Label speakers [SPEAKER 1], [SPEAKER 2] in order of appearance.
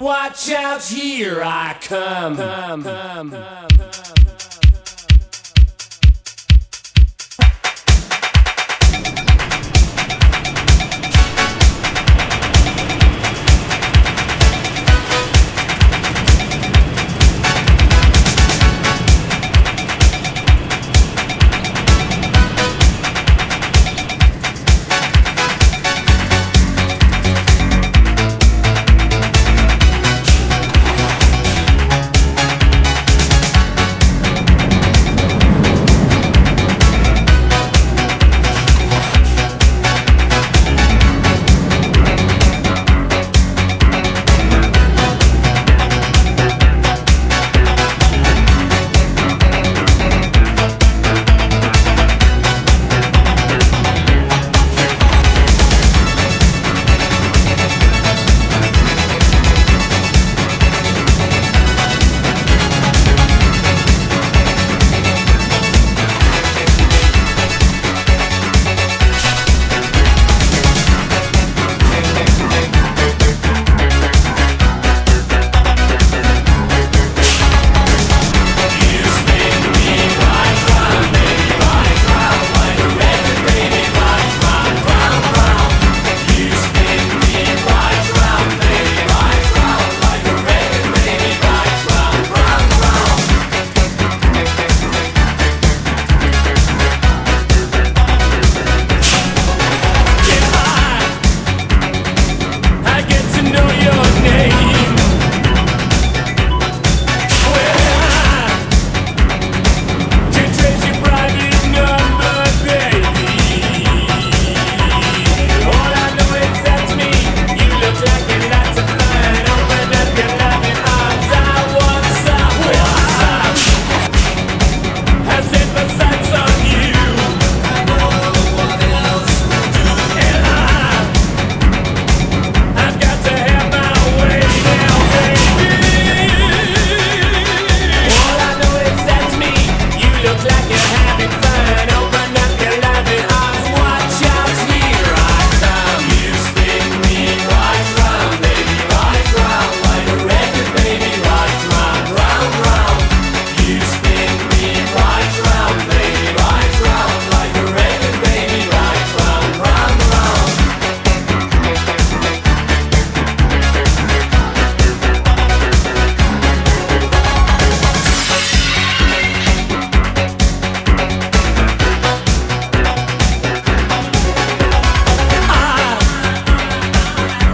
[SPEAKER 1] Watch out, here I come. come, come, come